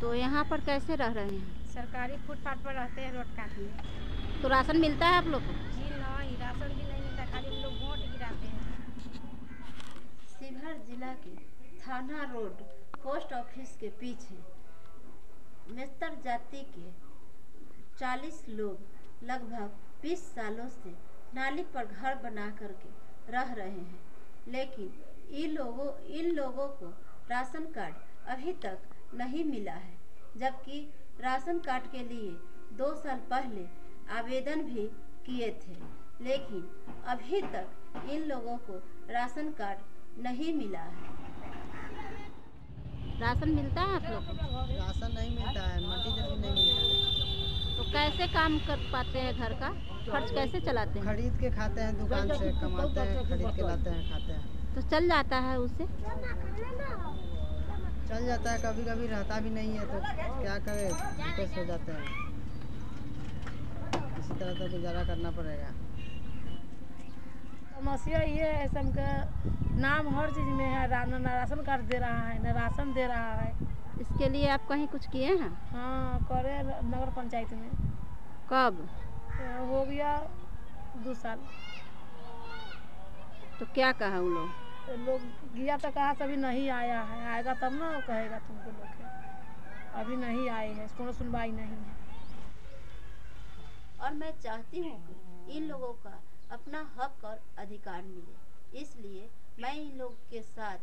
तो यहाँ पर कैसे रह रहे हैं? सरकारी फुटपाथ पर रहते हैं रोड काट में तो राशन मिलता है आप लोग को? जी नहीं राशन भी नहीं मिलता खाली हम लोग वोट गिराते हैं। शिवहर जिला के थाना रोड पोस्ट ऑफ़िस के पीछे मेस्तर जाति के 40 लोग लगभग 20 सालों से नाली पर घर बना करके रह रहे हैं। लेकिन इन लोगों इन लोगों को राशन कार्ड अभी तक नहीं मिला है जबकि राशन कार्ड के लिए दो साल पहले आवेदन भी किए थे। लेकिन अभी तक इन लोगों को राशन कार्ड नहीं मिला है। राशन मिलता है आप लोग को? राशन नहीं मिलता है मट्टी जल्दी नहीं मिलता है। तो कैसे काम कर पाते हैं घर का? खर्च कैसे चलाते हैं? खरीद के खाते हैं दुकान से कमाते हैं खरीद के लाते हैं खाते हैं। तो चल जाता है उससे चल जाता है कभी कभी रहता भी नहीं है तो क्या करे? दिक्कत हो जाते हैं। इसी तरह तो गुजारा करना पड़ेगा। समस्या ये है सम का नाम हर चीज़ में है न राशन कार्ड दे रहा है न राशन दे रहा है। इसके लिए आप कहीं कुछ किए हैं? हाँ करे नगर पंचायत में। कब? हो गया दो साल। तो क्या कहा उन लोग? लोग गया तो कहा अभी नहीं आया है। आएगा तब ना कहेगा तुमको लोग अभी नहीं आए हैं कोनो सुनवाई नहीं है। और मैं चाहती हूँ कि इन लोगों का अपना हक और अधिकार मिले। इसलिए मैं इन लोग के साथ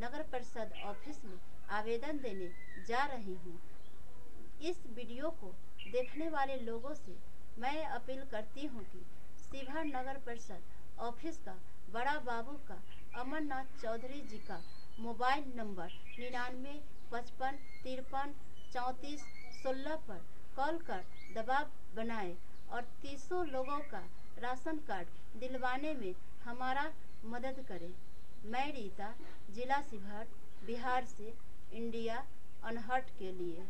नगर परिषद ऑफ़िस में आवेदन देने जा रही हूँ। इस वीडियो को देखने वाले लोगों से मैं अपील करती हूँ कि शिवहर नगर परिषद ऑफ़िस का बड़ा बाबू का अमरनाथ चौधरी जी का मोबाइल नंबर निन्यानवे, पचपन, तिरपन, चौंतीस, सोलह पर कॉल कर दबाव बनाएँ और तीसों लोगों का राशन कार्ड दिलवाने में हमारा मदद करें। मैं रीता, जिला शिवहर बिहार से, इंडिया, अनहट के लिए।